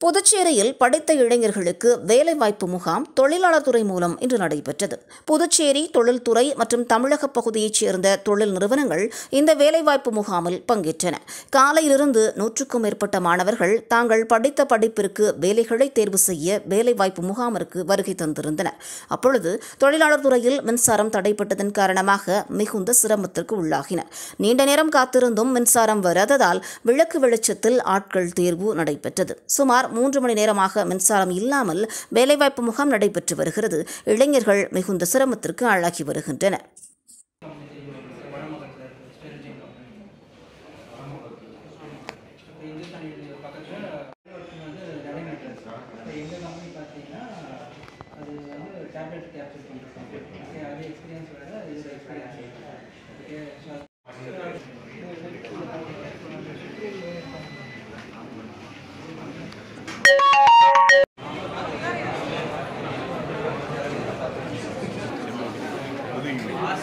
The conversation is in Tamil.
புதுச்சேரியில் படித்த இளைஞர்களுக்கு வேலைவாய்ப்பு முகாம் தொழிலாளர் துறை மூலம் இன்று நடைபெற்றது. புதுச்சேரி தொழில்துறை மற்றும் தமிழக பகுதியைச் சேர்ந்த தொழில் நிறுவனங்கள் இந்த வேலைவாய்ப்பு முகாமில் பங்கேற்றன. காலையிலிருந்து நூற்றுக்கும் மேற்பட்ட மாணவர்கள் தாங்கள் படித்த படிப்பிற்கு வேலைகளை தேர்வு செய்ய வேலைவாய்ப்பு முகாமிற்கு வருகை தந்திருந்தனர். அப்பொழுது தொழிலாளர் துறையில் மின்சாரம் தடைப்பட்டதன் காரணமாக மிகுந்த சிரமத்திற்கு உள்ளாகினர் நீண்ட நேரம் காத்திருந்தும் மின்சாரம் வராததால் விளக்கு வெளிச்சத்தில் ஆட்கள் தேர்வு நடைபெற்றது. சுமார் மூன்று மணி நேரமாக மின்சாரம் இல்லாமல் வேலைவாய்ப்பு முகாம் நடைபெற்று வருகிறது. இளைஞர்கள் மிகுந்த சிரமத்திற்கு ஆளாகி வருகின்றனர். எங்கள் கம்பெனி பார்த்தீங்கன்னா அது வந்து டேப்லெட் கேப்சர் பண்ணுறோம் ஓகே அது எக்ஸ்பீரியன்ஸ் doing well.